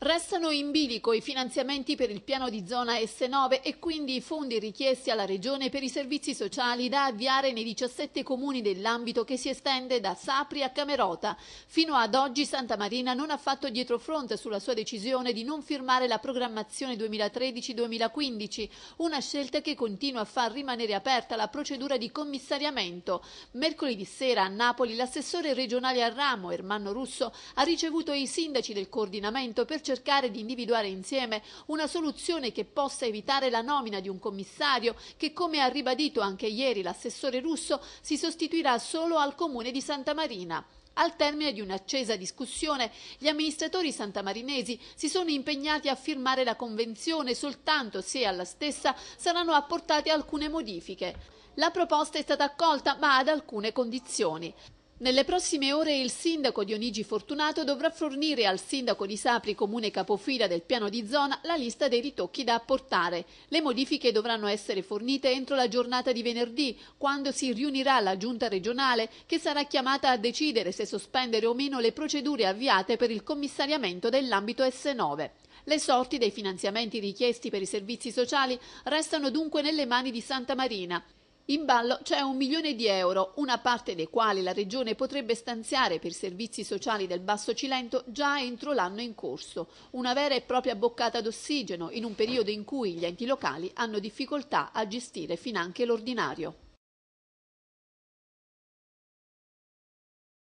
Restano in bilico i finanziamenti per il piano di zona S9 e quindi i fondi richiesti alla Regione per i servizi sociali da avviare nei 17 comuni dell'ambito che si estende da Sapri a Camerota. Fino ad oggi Santa Marina non ha fatto dietrofront sulla sua decisione di non firmare la programmazione 2013-2015, una scelta che continua a far rimanere aperta la procedura di commissariamento. Mercoledì sera a Napoli l'assessore regionale al ramo, Ermanno Russo, ha ricevuto i sindaci del coordinamento per cercare di individuare insieme una soluzione che possa evitare la nomina di un commissario che, come ha ribadito anche ieri l'assessore russo, si sostituirà solo al comune di Santa Marina. Al termine di un'accesa discussione, gli amministratori santamarinesi si sono impegnati a firmare la convenzione soltanto se alla stessa saranno apportate alcune modifiche. La proposta è stata accolta ma ad alcune condizioni. Nelle prossime ore il sindaco Dionigi Fortunato dovrà fornire al sindaco di Sapri, comune capofila del piano di zona, la lista dei ritocchi da apportare. Le modifiche dovranno essere fornite entro la giornata di venerdì, quando si riunirà la giunta regionale che sarà chiamata a decidere se sospendere o meno le procedure avviate per il commissariamento dell'ambito S9. Le sorti dei finanziamenti richiesti per i servizi sociali restano dunque nelle mani di Santa Marina. In ballo c'è un milione di euro, una parte dei quali la Regione potrebbe stanziare per servizi sociali del Basso Cilento già entro l'anno in corso. Una vera e propria boccata d'ossigeno in un periodo in cui gli enti locali hanno difficoltà a gestire finanche l'ordinario.